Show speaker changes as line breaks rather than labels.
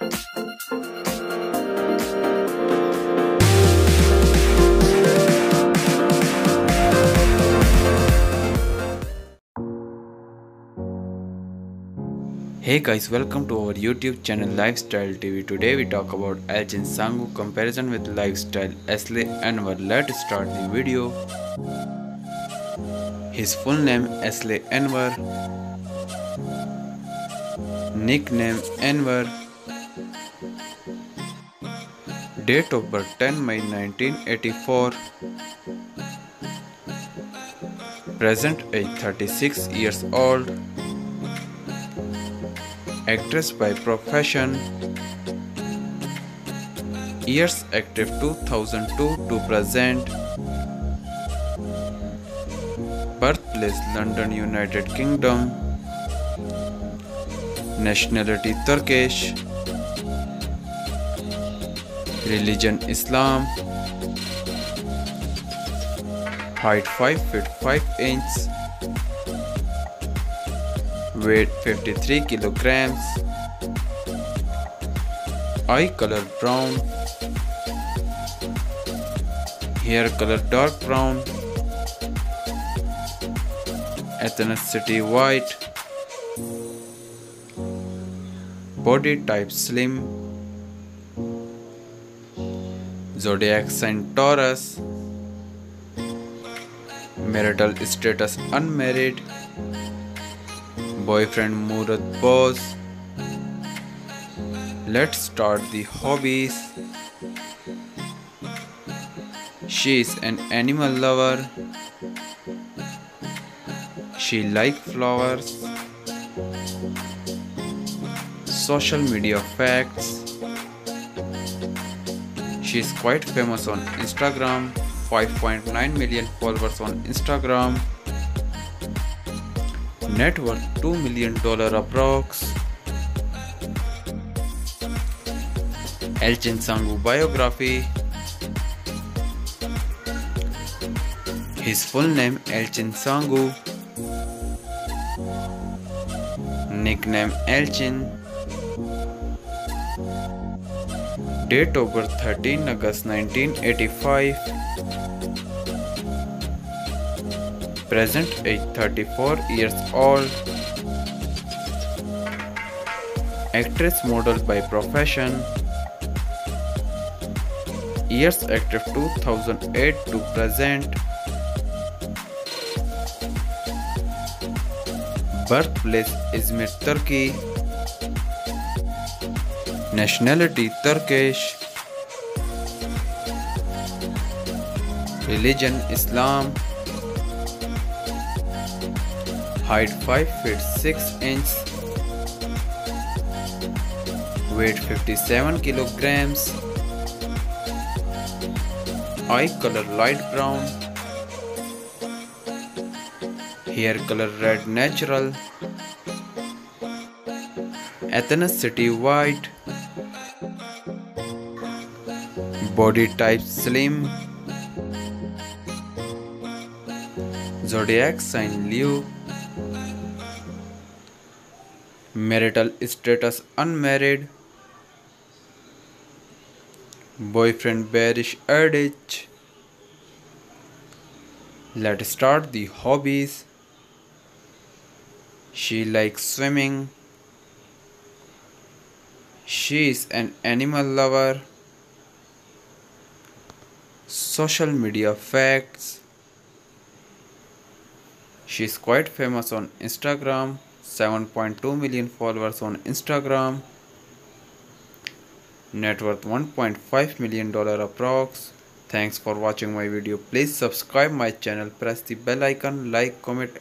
Hey guys, welcome to our YouTube channel Lifestyle TV. Today we talk about Elçin Sangu comparison with lifestyle Asli Enver. Let's start the video. His full name Asli Enver. Nickname Enver. Date of birth 10 May 1984. Present age 36 years old. Actress by profession. Years active 2002 to present. Birthplace london united kingdom. Nationality turkish religion islam. Height 5 feet 5 inches weight 53 kilograms. Eye color brown. Hair color dark brown. Ethnicity white. Body type slim zodiac sign taurus marital status unmarried boyfriend Murat Boz. Let's start the hobbies. She is an animal lover. She likes flowers. Social media facts. She is quite famous on Instagram. 5.9 million followers on Instagram net worth 2 million dollar approx. Elçin Sangu biography His full name Elçin Sangu Nickname Elçin Date of birth 13 August 1985 present age 34 years old. Actress model by profession. Years active 2008 to present. Birthplace Izmir Turkey nationality Turkish religion Islam height 5 feet 6 inches weight 57 kilograms eye color light brown hair color red natural ethnicity white body type slim. Zodiac sign Leo marital status unmarried. Boyfriend Barış Arduç let's start the hobbies. She likes swimming. She is an animal lover social media facts. She is quite famous on Instagram 7.2 million followers on Instagram net worth 1.5 million dollar approx. Thanks for watching my video. Please subscribe my channel. Press the bell icon like comment